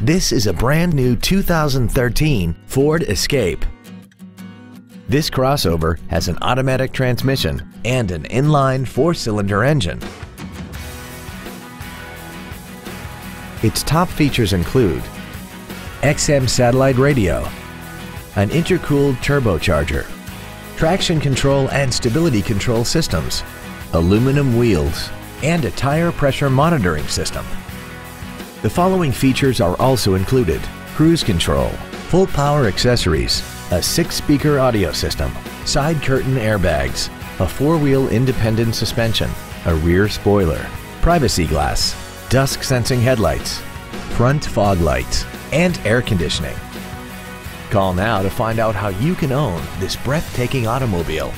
This is a brand new 2013 Ford Escape. This crossover has an automatic transmission and an inline four-cylinder engine. Its top features include XM satellite radio, an intercooled turbocharger, traction control and stability control systems, aluminum wheels, and a tire pressure monitoring system. The following features are also included. Cruise control, full power accessories, a six-speaker audio system, side curtain airbags, a four-wheel independent suspension, a rear spoiler, privacy glass, dusk sensing headlights, front fog lights, and air conditioning. Call now to find out how you can own this breathtaking automobile.